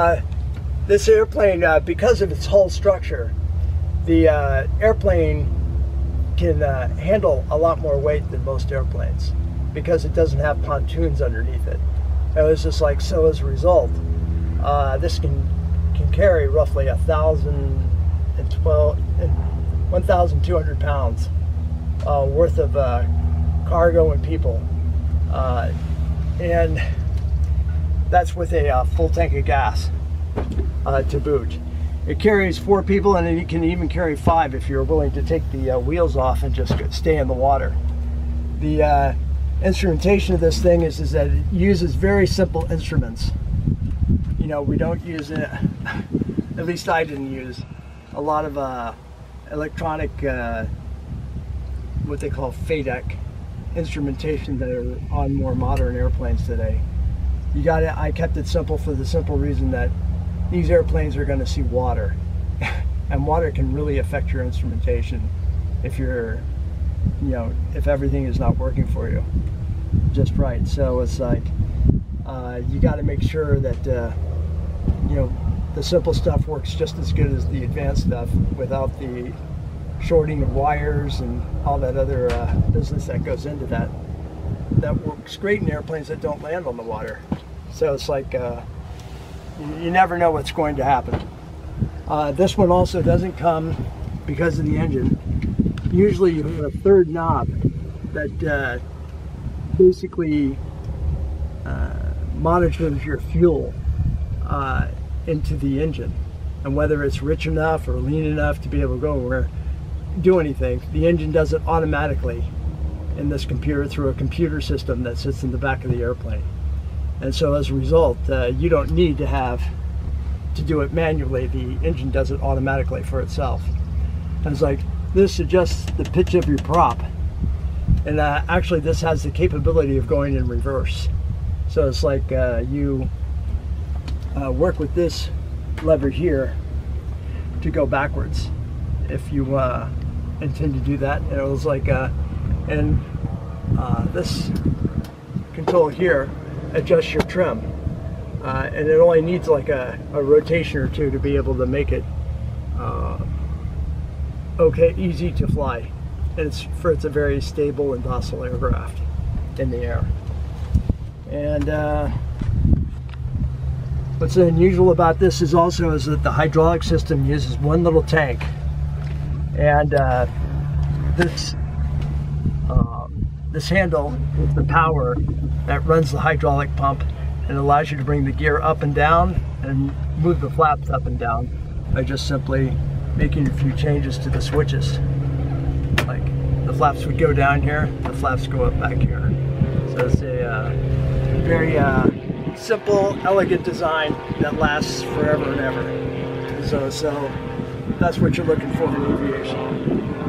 Uh, this airplane, uh, because of its hull structure, the uh, airplane can uh, handle a lot more weight than most airplanes because it doesn't have pontoons underneath it. It was just like so. As a result, uh, this can can carry roughly a thousand and twelve, one thousand two hundred pounds uh, worth of uh, cargo and people, uh, and that's with a uh, full tank of gas uh, to boot. It carries four people and it can even carry five if you're willing to take the uh, wheels off and just stay in the water. The uh, instrumentation of this thing is, is that it uses very simple instruments. You know, we don't use it, at least I didn't use, a lot of uh, electronic, uh, what they call FADEC instrumentation that are on more modern airplanes today. You got it, I kept it simple for the simple reason that these airplanes are going to see water. And water can really affect your instrumentation if you're you know if everything is not working for you just right. So it's like uh, you got to make sure that uh, you know the simple stuff works just as good as the advanced stuff without the shorting of wires and all that other uh, business that goes into that. That works great in airplanes that don't land on the water so it's like uh, you never know what's going to happen. Uh, this one also doesn't come because of the engine. Usually you have a third knob that uh, basically uh, monitors your fuel uh, into the engine and whether it's rich enough or lean enough to be able to go where do anything. The engine does it automatically in this computer through a computer system that sits in the back of the airplane. And so as a result, uh, you don't need to have to do it manually. The engine does it automatically for itself. And it's like, this adjusts the pitch of your prop. And uh, actually this has the capability of going in reverse. So it's like uh, you uh, work with this lever here to go backwards if you uh, intend to do that. And it was like, uh, and this control here adjust your trim. Uh, and it only needs like a, a, rotation or two to be able to make it uh, okay, easy to fly. And it's for it's a very stable and docile aircraft in the air. And uh, what's unusual about this is also is that the hydraulic system uses one little tank, and uh, this this handle is the power that runs the hydraulic pump and allows you to bring the gear up and down and move the flaps up and down by just simply making a few changes to the switches. Like the flaps would go down here, the flaps go up back here. So it's a uh, very uh, simple, elegant design that lasts forever and ever. So, so that's what you're looking for in aviation.